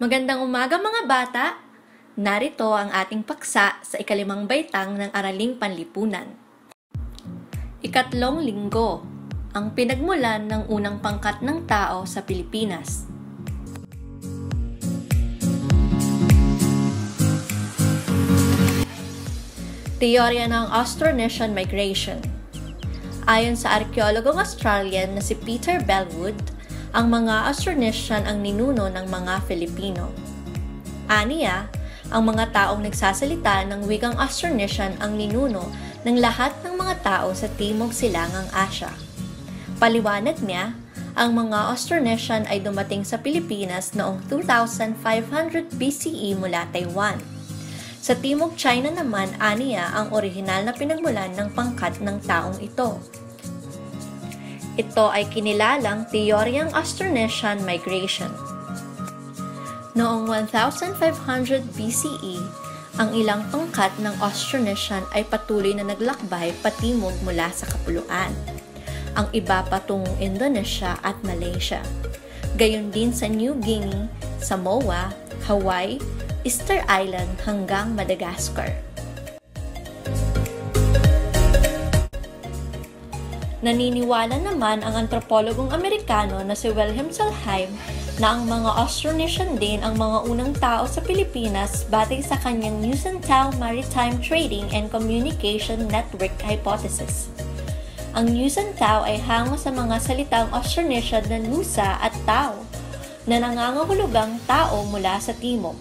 Magandang umaga mga bata! Narito ang ating paksa sa ikalimang baitang ng Araling Panlipunan. Ikatlong linggo, ang pinagmulan ng unang pangkat ng tao sa Pilipinas. Teorya ng Austronesian Migration Ayon sa arkeologong Australian na si Peter Bellwood, ang mga Austronesian ang ninuno ng mga Filipino. Aniya, ang mga taong nagsasalita ng wikang Austronesian ang ninuno ng lahat ng mga tao sa Timog Silangang Asya. Paliwanag niya, ang mga Austronesian ay dumating sa Pilipinas noong 2500 BCE mula Taiwan. Sa Timog China naman, aniya ang orihinal na pinagmulan ng pangkat ng taong ito. Ito ay kinilalang teoryang Austronesian migration. Noong 1500 BCE, ang ilang pangkat ng Austronesian ay patuloy na naglakbay patimog mula sa kapuluan. Ang iba patungong Indonesia at Malaysia. Gayon din sa New Guinea, Samoa, Hawaii, Easter Island hanggang Madagascar. Naniniwala naman ang antropologong Amerikano na si Wilhelm Solheim na ang mga Austronesian din ang mga unang tao sa Pilipinas batay sa kanyang Newsentau Maritime Trading and Communication Network hypothesis. Ang Newsentau ay hango sa mga salitang Austronesian na nusa at tao na nangangahulugang tao mula sa timog.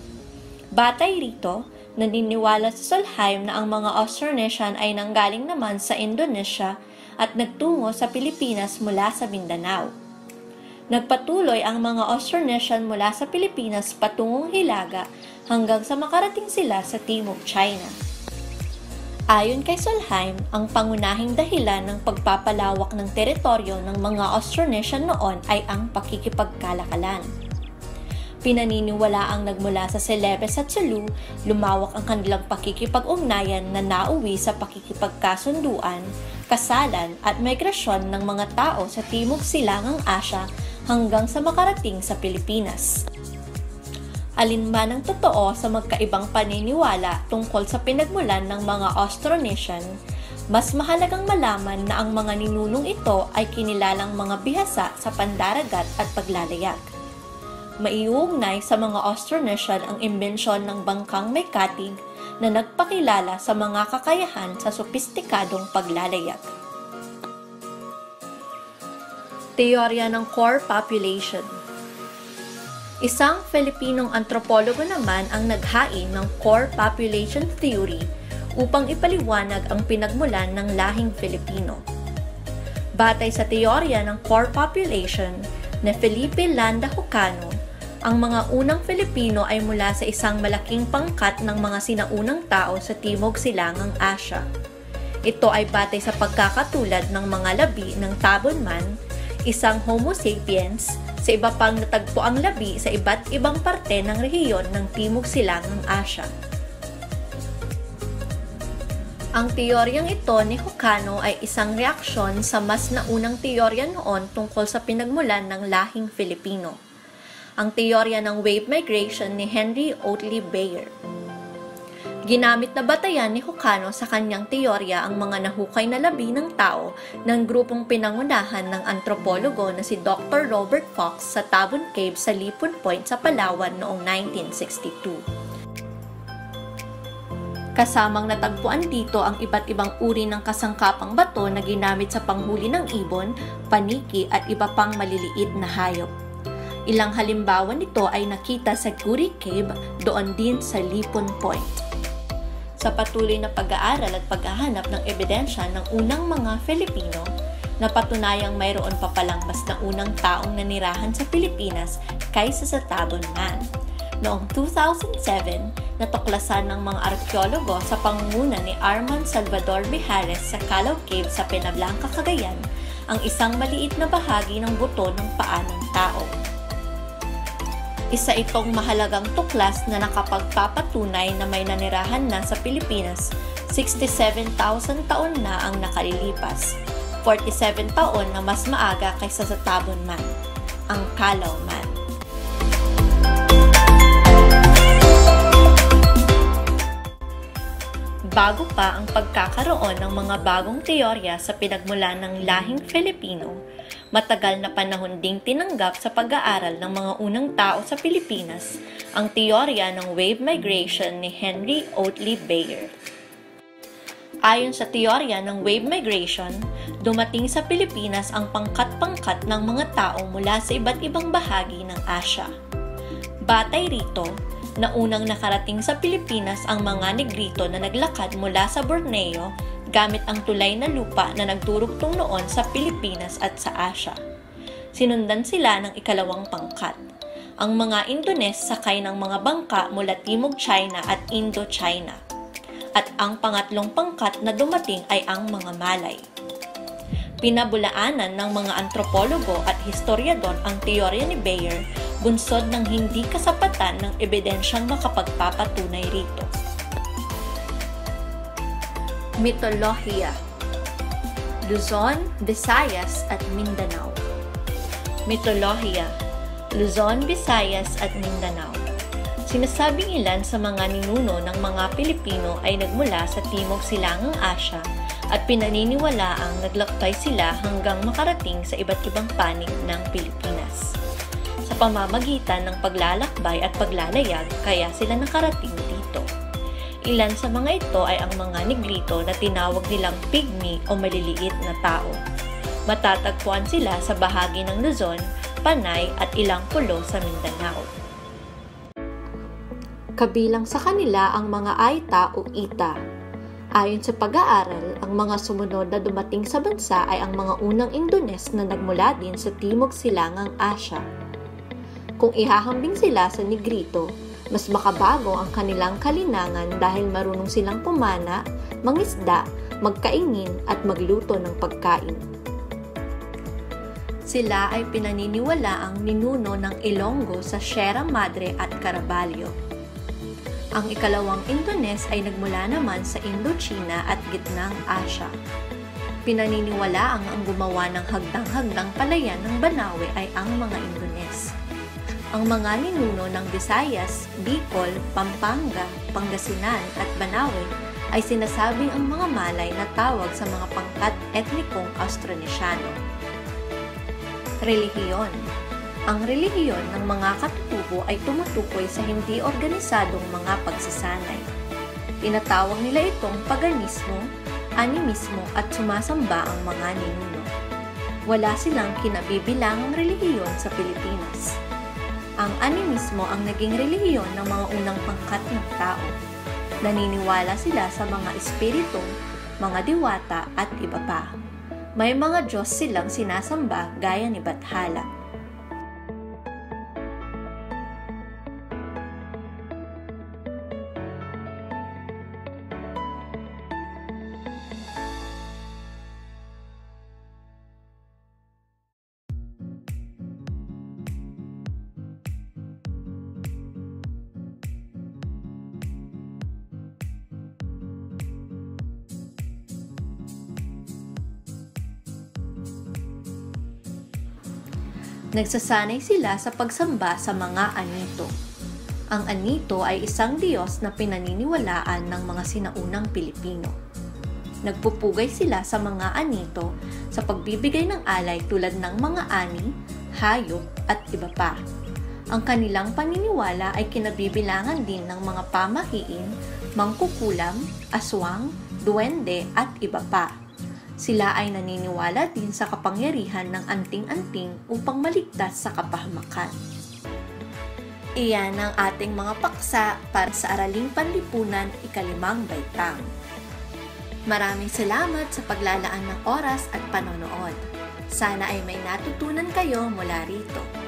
Batay rito, naniniwala sa Solheim na ang mga Austronesian ay nanggaling naman sa Indonesia at nagtungo sa Pilipinas mula sa Mindanao. Nagpatuloy ang mga Austronesian mula sa Pilipinas patungong Hilaga hanggang sa makarating sila sa Timog China. Ayon kay Solheim, ang pangunahing dahilan ng pagpapalawak ng teritoryo ng mga Austronesian noon ay ang pakikipagkalakalan. Pinaniniwala ang nagmula sa Celebes at Sulu, lumawak ang kanilang pakikipag-ugnayan na nauwi sa pakikipagkasunduan kasalan at migrasyon ng mga tao sa Timog Silangang Asya hanggang sa makarating sa Pilipinas. Alin man ang totoo sa magkaibang paniniwala tungkol sa pinagmulan ng mga Austronesian, mas mahalagang malaman na ang mga ninunong ito ay kinilalang mga bihasa sa pandaragat at paglalayag. Maiuugnay sa mga Austronesian ang imbensyon ng bangkang may katig na nagpakilala sa mga kakayahan sa sopistikadong paglalayag. Teorya ng Core Population Isang Filipinong antropologo naman ang naghain ng Core Population Theory upang ipaliwanag ang pinagmulan ng lahing Filipino. Batay sa teorya ng core population na Felipe Landa Hocano, ang mga unang Filipino ay mula sa isang malaking pangkat ng mga sinaunang tao sa Timog Silangang Asya. Ito ay batay sa pagkakatulad ng mga labi ng Tabonman, isang Homo sapiens, sa iba pang natagpo ang labi sa iba't ibang parte ng rehiyon ng Timog Silangang Asya. Ang teoryang ito ni Hocano ay isang reaksyon sa mas naunang teorya noon tungkol sa pinagmulan ng lahing Filipino ang teorya ng wave migration ni Henry Oatley Bayer. Ginamit na batayan ni Hocano sa kanyang teorya ang mga nahukay na labi ng tao ng grupong pinangunahan ng antropologo na si Dr. Robert Fox sa Tabon Cave sa Lipon Point sa Palawan noong 1962. Kasamang natagpuan dito ang iba't ibang uri ng kasangkapang bato na ginamit sa panghuli ng ibon, paniki at iba pang maliliit na hayop. Ilang halimbawa nito ay nakita sa Guri Cave doon din sa Lipon Point. Sa patuloy na pag-aaral at paghahanap ng ebidensya ng unang mga Filipino, napatunayang mayroon pa palang mas na unang taong nanirahan sa Pilipinas kaysa sa Tabon Man. Noong 2007, natuklasan ng mga arkeologo sa pangunguna ni Armand Salvador Mijares sa Calao Cave sa Penablanca, Cagayan, ang isang maliit na bahagi ng buto ng paa ng tao. Isa itong mahalagang tuklas na nakapagpapatunay na may nanirahan na sa Pilipinas. 67,000 taon na ang nakalilipas, 47 taon na mas maaga kaysa sa Tabon Man, ang Kalaw Man. Bago pa ang pagkakaroon ng mga bagong teorya sa pinagmulan ng lahing Filipino, matagal na panahon ding tinanggap sa pag-aaral ng mga unang tao sa Pilipinas ang teorya ng wave migration ni Henry Oatley Bayer. Ayon sa teorya ng wave migration, dumating sa Pilipinas ang pangkat-pangkat ng mga tao mula sa iba't ibang bahagi ng Asya. Batay rito, na unang nakarating sa Pilipinas ang mga negrito na naglakad mula sa Borneo gamit ang tulay na lupa na nagdurugtong noon sa Pilipinas at sa Asia. Sinundan sila ng ikalawang pangkat. Ang mga Indones sakay ng mga bangka mula Timog China at Indo-China. At ang pangatlong pangkat na dumating ay ang mga Malay. Pinabulaanan ng mga antropologo at historiador ang teorya ni Bayer bunsod ng hindi kasapatan ng ebidensyang makapagpapatunay rito. Mitolohiya. Luzon, Visayas at Mindanao. Mitolohiya. Luzon, Visayas at Mindanao. Sinasabing ilan sa mga ninuno ng mga Pilipino ay nagmula sa Timog Silangang Asya at pinaniniwala ang naglakbay sila hanggang makarating sa iba't ibang panig ng Pilipinas pamamagitan ng paglalakbay at paglalayag kaya sila nakarating dito. Ilan sa mga ito ay ang mga negrito na tinawag nilang pygmy o maliliit na tao. Matatagpuan sila sa bahagi ng Luzon, Panay at ilang pulo sa Mindanao. Kabilang sa kanila ang mga Aita o Ita. Ayon sa pag-aaral, ang mga sumunod na dumating sa bansa ay ang mga unang Indones na nagmula din sa Timog Silangang Asya. Kung ihahambing sila sa Negrito, mas makabago ang kanilang kalinangan dahil marunong silang pumana, mangisda, magkaingin at magluto ng pagkain. Sila ay pinaniniwala ang ninuno ng Ilonggo sa Sierra Madre at Caraballo. Ang ikalawang Indones ay nagmula naman sa Indochina at gitnang Asya. Pinaniniwala ang ang gumawa ng hagdang-hagdang palayan ng Banawe ay ang mga Indones. Ang mga ninuno ng Visayas, Bicol, Pampanga, Pangasinan at Banawe ay sinasabing ang mga Malay na tawag sa mga pangkat etnikong Austronesyano. Relihiyon Ang relihiyon ng mga katutubo ay tumutukoy sa hindi organisadong mga pagsasanay. Tinatawag nila itong paganismo, animismo at sumasamba ang mga ninuno. Wala silang kinabibilangang relihiyon sa Pilipinas ang animismo ang naging relihiyon ng mga unang pangkat ng tao. Naniniwala sila sa mga espiritu, mga diwata at iba pa. May mga Diyos silang sinasamba gaya ni Bathala. Nagsasanay sila sa pagsamba sa mga anito. Ang anito ay isang diyos na pinaniniwalaan ng mga sinaunang Pilipino. Nagpupugay sila sa mga anito sa pagbibigay ng alay tulad ng mga ani, hayop at iba pa. Ang kanilang paniniwala ay kinabibilangan din ng mga pamahiin, mangkukulam, aswang, duwende at iba pa. Sila ay naniniwala din sa kapangyarihan ng anting-anting upang maligtas sa kapahamakan. Iyan ang ating mga paksa para sa Araling Panlipunan ikalimang baitang. Maraming salamat sa paglalaan ng oras at panonood. Sana ay may natutunan kayo mula rito.